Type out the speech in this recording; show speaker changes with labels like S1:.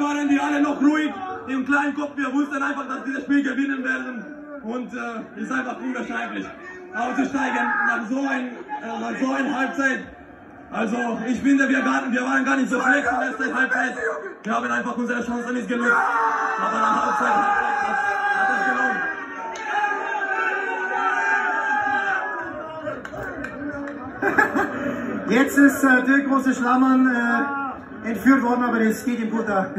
S1: waren die alle noch ruhig im kleinen Kopf. Wir wussten einfach, dass wir das Spiel gewinnen werden. Und äh, ist einfach unwahrscheinlich, auszusteigen nach so ein, äh, so einer Halbzeit. Also ich finde, wir, gar, wir waren gar nicht so schlecht in der ersten Halbzeit. Wir haben einfach unsere Chancen nicht genutzt. Aber nach Halbzeit hat, hat, es gelohnt.
S2: Jetzt ist äh, Dirk Große Schlammann äh, entführt worden, aber das geht ihm gut. da.